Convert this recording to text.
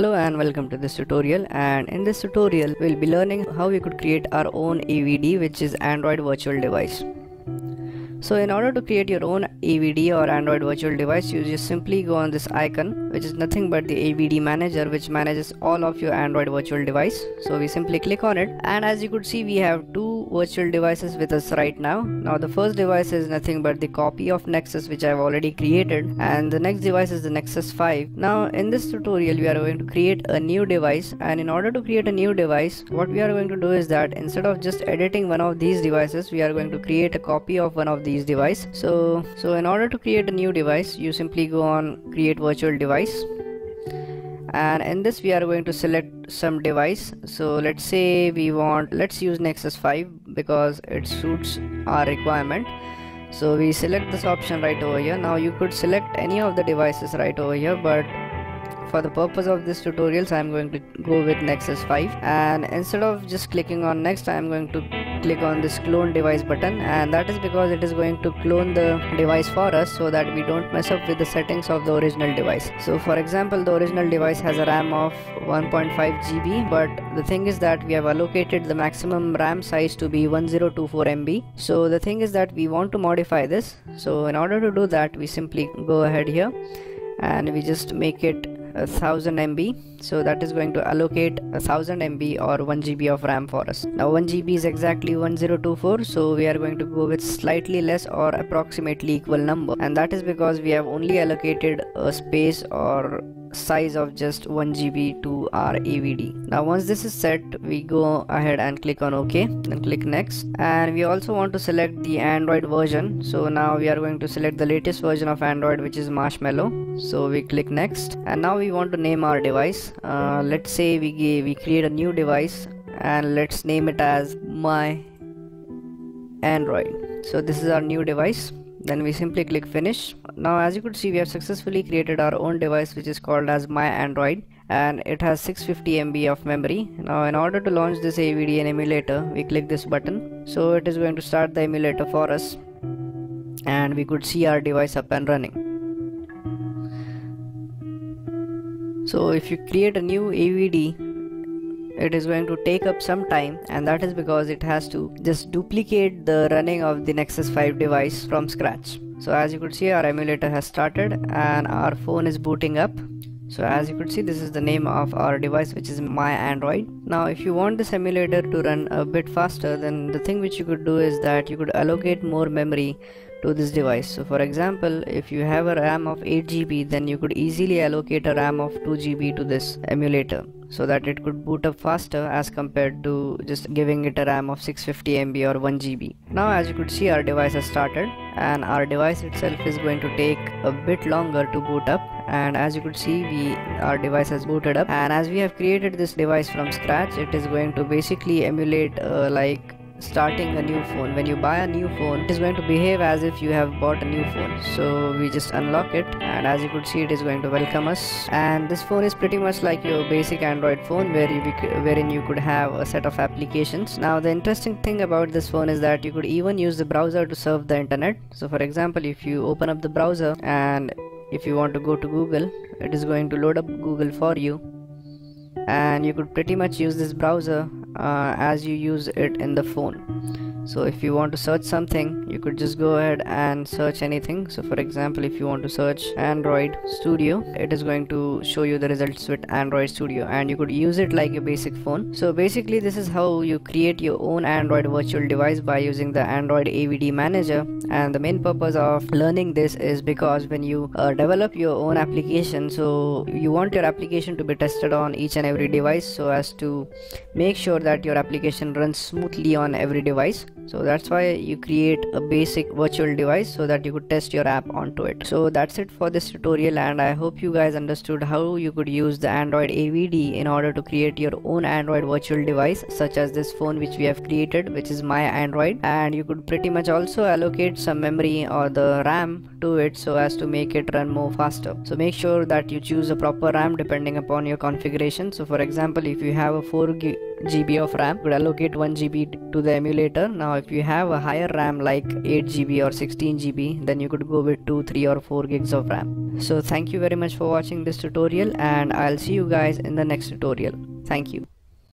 Hello and welcome to this tutorial and in this tutorial we'll be learning how we could create our own AVD which is Android virtual device. So in order to create your own AVD or Android virtual device you just simply go on this icon which is nothing but the AVD manager which manages all of your Android virtual device. So we simply click on it and as you could see we have two virtual devices with us right now. Now the first device is nothing but the copy of Nexus which I've already created and the next device is the Nexus 5. Now in this tutorial we are going to create a new device and in order to create a new device what we are going to do is that instead of just editing one of these devices we are going to create a copy of one of these these device. So so in order to create a new device you simply go on create virtual device. And in this we are going to select some device. So let's say we want let's use nexus 5 because it suits our requirement. So we select this option right over here. Now you could select any of the devices right over here but for the purpose of this tutorials I'm going to go with Nexus 5 and instead of just clicking on next I'm going to click on this clone device button and that is because it is going to clone the device for us so that we don't mess up with the settings of the original device. So for example the original device has a RAM of 1.5 GB but the thing is that we have allocated the maximum RAM size to be 1024 MB so the thing is that we want to modify this. So in order to do that we simply go ahead here and we just make it a thousand MB so that is going to allocate a thousand MB or 1 GB of RAM for us. Now 1 GB is exactly 1024 so we are going to go with slightly less or approximately equal number. And that is because we have only allocated a space or size of just 1 GB to our AVD. Now once this is set we go ahead and click on OK then click next. And we also want to select the Android version. So now we are going to select the latest version of Android which is Marshmallow. So we click next. And now we want to name our device. Uh, let's say we, we create a new device and let's name it as my Android. So this is our new device then we simply click finish. Now as you could see we have successfully created our own device which is called as my android and it has 650 MB of memory. Now in order to launch this AVD and emulator we click this button. So it is going to start the emulator for us and we could see our device up and running. So if you create a new AVD it is going to take up some time and that is because it has to just duplicate the running of the Nexus 5 device from scratch. So as you could see our emulator has started and our phone is booting up. So as you could see this is the name of our device which is my Android. Now if you want this emulator to run a bit faster then the thing which you could do is that you could allocate more memory to this device. So for example if you have a RAM of 8 GB then you could easily allocate a RAM of 2 GB to this emulator so that it could boot up faster as compared to just giving it a RAM of 650 MB or 1 GB. Now as you could see our device has started and our device itself is going to take a bit longer to boot up. And as you could see we our device has booted up. And as we have created this device from scratch it is going to basically emulate uh, like starting a new phone. When you buy a new phone it is going to behave as if you have bought a new phone. So we just unlock it and as you could see it is going to welcome us. And this phone is pretty much like your basic android phone where you wherein you could have a set of applications. Now the interesting thing about this phone is that you could even use the browser to surf the internet. So for example if you open up the browser and if you want to go to google it is going to load up google for you. And you could pretty much use this browser uh, as you use it in the phone so if you want to search something you could just go ahead and search anything. So for example if you want to search android studio it is going to show you the results with android studio and you could use it like a basic phone. So basically this is how you create your own android virtual device by using the android avd manager. And the main purpose of learning this is because when you uh, develop your own application so you want your application to be tested on each and every device so as to make sure that your application runs smoothly on every device so that's why you create a basic virtual device so that you could test your app onto it. So that's it for this tutorial and i hope you guys understood how you could use the android avd in order to create your own android virtual device such as this phone which we have created which is my android. And you could pretty much also allocate some memory or the ram to it so as to make it run more faster. So make sure that you choose a proper ram depending upon your configuration. So for example if you have a 4 gig GB of RAM. Could allocate 1 GB to the emulator. Now if you have a higher RAM like 8 GB or 16 GB then you could go with 2, 3 or 4 gigs of RAM. So thank you very much for watching this tutorial and I'll see you guys in the next tutorial. Thank you.